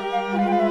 Música